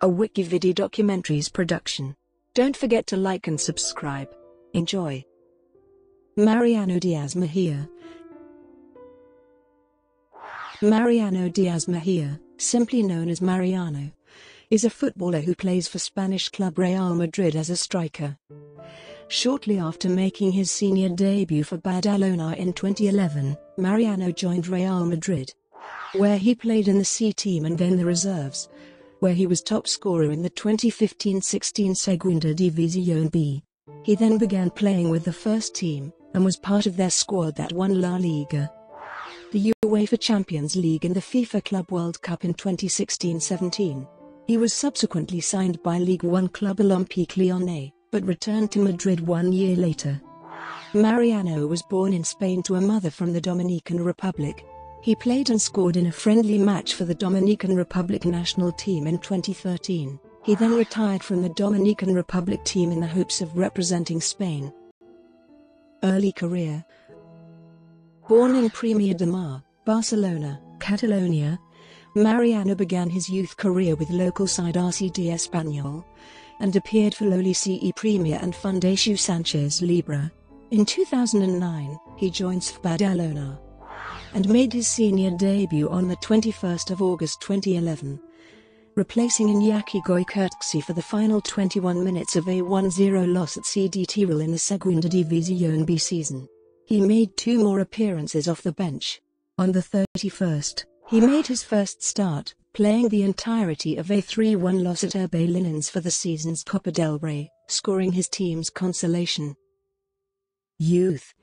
a Wikividi documentaries production. Don't forget to like and subscribe. Enjoy. Mariano Diaz Mejia Mariano Diaz Mejia, simply known as Mariano, is a footballer who plays for Spanish club Real Madrid as a striker. Shortly after making his senior debut for Badalona in 2011, Mariano joined Real Madrid, where he played in the C team and then the reserves, where he was top scorer in the 2015-16 Segunda División B. He then began playing with the first team, and was part of their squad that won La Liga, the UEFA Champions League and the FIFA Club World Cup in 2016-17. He was subsequently signed by Ligue 1 club Olympique Lyonnais, but returned to Madrid one year later. Mariano was born in Spain to a mother from the Dominican Republic. He played and scored in a friendly match for the Dominican Republic national team in 2013. He then retired from the Dominican Republic team in the hopes of representing Spain. Early career Born in Premià de Mar, Barcelona, Catalonia, Mariano began his youth career with local side RCD Espanyol, and appeared for Loli CE Premià and Fundació Sánchez Llibre. In 2009, he joins Badalona and made his senior debut on the 21st of August 2011, replacing Iñaki Goicoechea for the final 21 minutes of a 1-0 loss at CD Teruel in the Segunda División B season. He made two more appearances off the bench. On the 31st, he made his first start, playing the entirety of a 3-1 loss at Herbe Linens for the season's Copa del Rey, scoring his team's consolation. Youth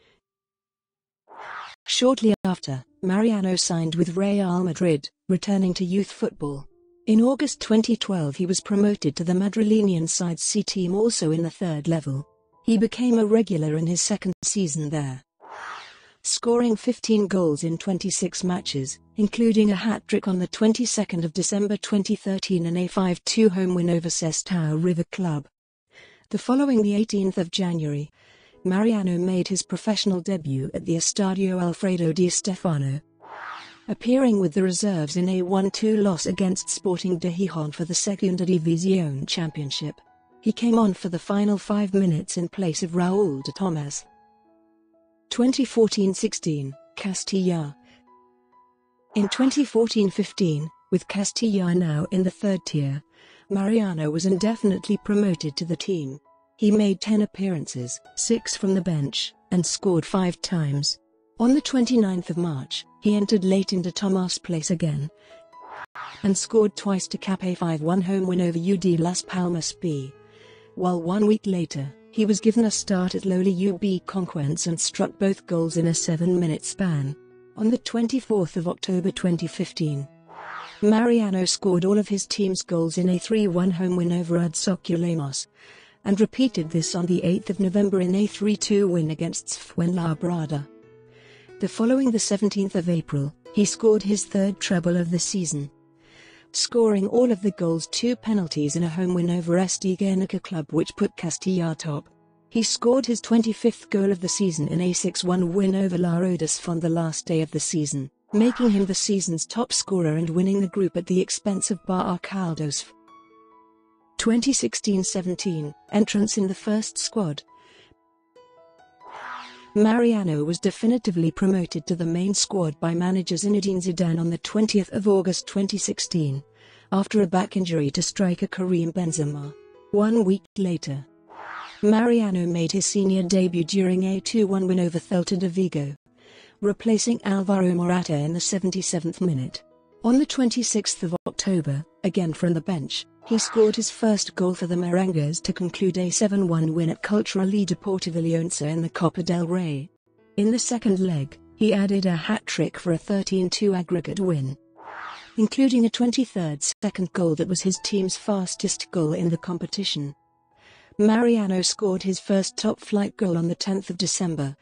Shortly after, Mariano signed with Real Madrid, returning to youth football. In August 2012 he was promoted to the Madrilenian side C team also in the third level. He became a regular in his second season there scoring 15 goals in 26 matches, including a hat-trick on the 22nd of December 2013 and a 5-2 home win over Sestao River Club. The following the 18th of January, Mariano made his professional debut at the Estadio Alfredo Di Stefano, appearing with the reserves in a 1-2 loss against Sporting de Gijón for the Segunda División Championship. He came on for the final five minutes in place of Raúl de Tomás. 2014-16, Castilla In 2014-15, with Castilla now in the third tier, Mariano was indefinitely promoted to the team. He made 10 appearances, 6 from the bench, and scored 5 times. On the 29th of March, he entered late into Tomas' place again, and scored twice to cap a 5-1 home win over UD Las Palmas B. While one week later, he was given a start at lowly UB Conquense and struck both goals in a seven-minute span. On the 24th of October 2015, Mariano scored all of his team's goals in a 3-1 home win over Adsoculanos, and repeated this on the 8th of November in a 3-2 win against Fuenlabrada. The following the 17th of April, he scored his third treble of the season, scoring all of the goals two penalties in a home win over SD Guernica club which put Castilla top. He scored his 25th goal of the season in a 6-1 win over La Rodas on the last day of the season, making him the season's top scorer and winning the group at the expense of Baracaldos. 2016-17, entrance in the first squad. Mariano was definitively promoted to the main squad by manager Zinedine Zidane on the 20th of August 2016, after a back injury to striker Karim Benzema. One week later, Mariano made his senior debut during a 2-1 win over Celta de Vigo, replacing Alvaro Morata in the 77th minute. On the 26th of October, again from the bench, he scored his first goal for the Merengues to conclude a 7-1 win at Cultural Deportiva Leonesa in the Copa del Rey. In the second leg, he added a hat-trick for a 13-2 aggregate win, including a 23rd second goal that was his team's fastest goal in the competition. Mariano scored his first top-flight goal on the 10th of December,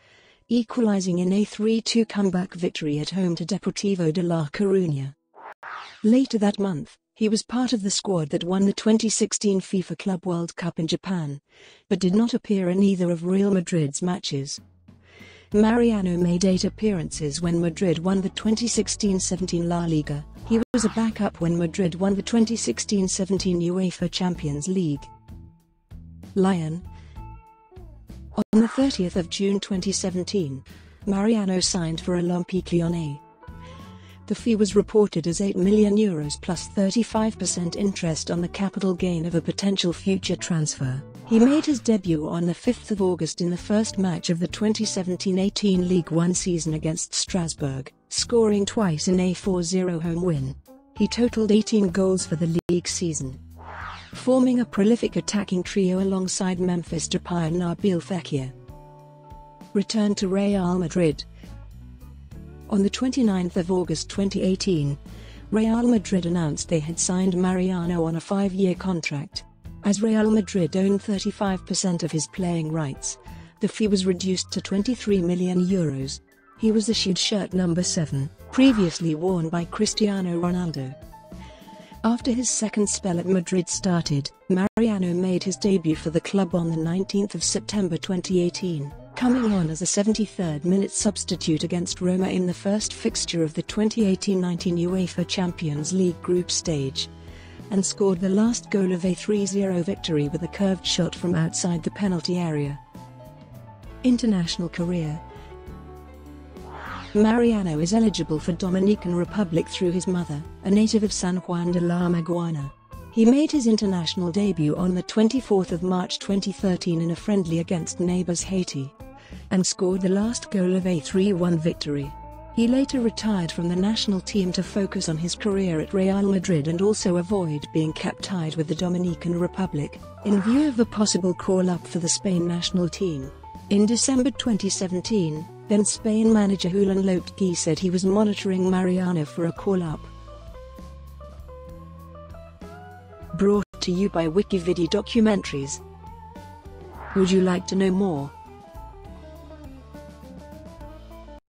equalizing in a 3-2 comeback victory at home to Deportivo de La Coruña. Later that month, he was part of the squad that won the 2016 FIFA Club World Cup in Japan, but did not appear in either of Real Madrid's matches. Mariano made eight appearances when Madrid won the 2016-17 La Liga. He was a backup when Madrid won the 2016-17 UEFA Champions League. Lyon On the 30th of June 2017, Mariano signed for Olympique Lyonnais. The fee was reported as 8 million euros plus 35% interest on the capital gain of a potential future transfer. He made his debut on the 5th of August in the first match of the 2017-18 Ligue 1 season against Strasbourg, scoring twice in a 4-0 home win. He totaled 18 goals for the league season, forming a prolific attacking trio alongside Memphis Depay and Nabil Fekir. Returned to Real Madrid On the 29th of August 2018, Real Madrid announced they had signed Mariano on a five-year contract. As Real Madrid owned 35% of his playing rights, the fee was reduced to 23 million euros. He was issued shirt number 7, previously worn by Cristiano Ronaldo. After his second spell at Madrid started, Mariano made his debut for the club on the 19th of September 2018, coming on as a 73rd minute substitute against Roma in the first fixture of the 2018-19 UEFA Champions League group stage and scored the last goal of a 3-0 victory with a curved shot from outside the penalty area. International career Mariano is eligible for Dominican Republic through his mother, a native of San Juan de la Maguana. He made his international debut on the 24th of March 2013 in a friendly against neighbors Haiti, and scored the last goal of a 3-1 victory. He later retired from the national team to focus on his career at Real Madrid and also avoid being kept tied with the Dominican Republic, in view of a possible call-up for the Spain national team. In December 2017, then Spain manager Julen Lopetegui said he was monitoring Mariano for a call-up. Brought to you by Wikividi Documentaries. Would you like to know more?